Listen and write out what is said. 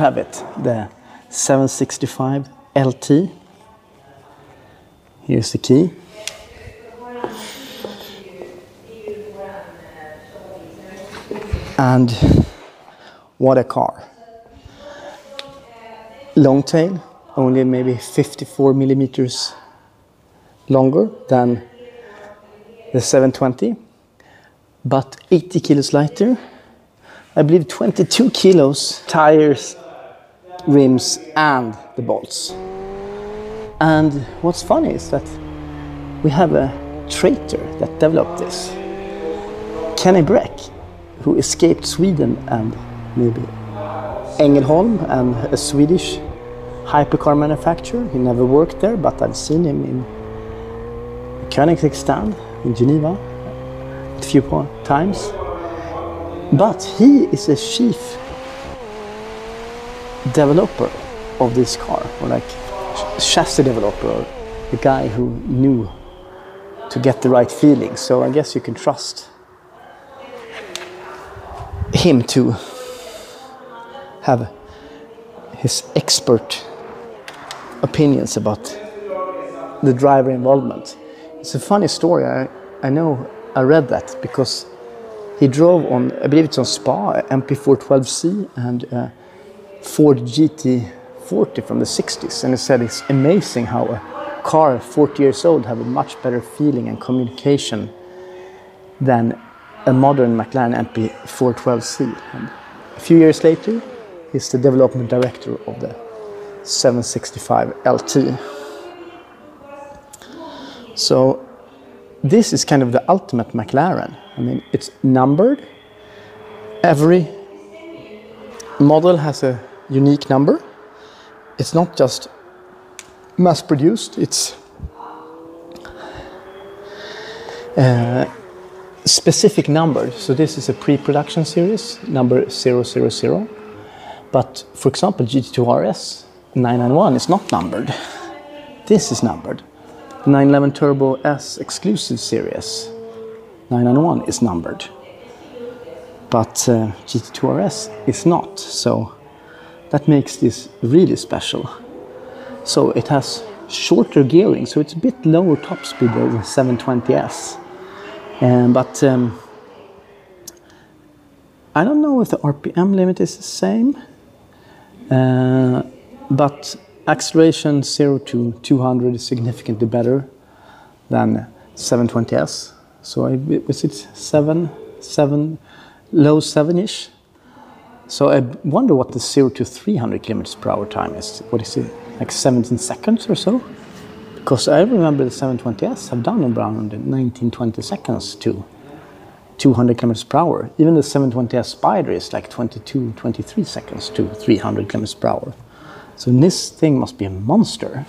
have it, the 765 LT. Here's the key. And what a car. Long tail, only maybe 54 millimeters longer than the 720, but 80 kilos lighter. I believe 22 kilos tires, rims, and the bolts. And what's funny is that we have a traitor that developed this. Kenny Bräck, who escaped Sweden and maybe Ängelholm and a Swedish hypercar manufacturer. He never worked there, but I've seen him in Koenigsegg stand in Geneva a few times. But he is a chief developer of this car, or like chassis developer, the guy who knew to get the right feeling. So I guess you can trust him to have his expert opinions about the driver involvement. It's a funny story. I, I know I read that because he drove on, I believe it's on Spa, MP412C and uh, Ford GT40 from the 60s. And he said it's amazing how a car 40 years old have a much better feeling and communication than a modern McLaren MP412C. And a few years later, he's the development director of the 765 LT. So this is kind of the ultimate McLaren. I mean, it's numbered. Every model has a unique number. It's not just mass produced, it's uh, specific numbers. So this is a pre-production series, number 000. But for example, GT2 RS 991 is not numbered. This is numbered. 911 Turbo S exclusive series 991 is numbered. But uh, GT2 RS is not. So that makes this really special. So it has shorter gearing, so it's a bit lower top speed than the 720S. Um, but um, I don't know if the RPM limit is the same. Uh, but acceleration 0 to 200 is significantly better than 720S. So I, it 7, 7, low 7-ish? So I wonder what the 0 to 300 kilometers per hour time is. What is it, like 17 seconds or so? Because I remember the 720S have done around 19, 20 seconds to 200 kilometers per hour. Even the 720S Spider is like 22, 23 seconds to 300 kilometers per hour. So this thing must be a monster.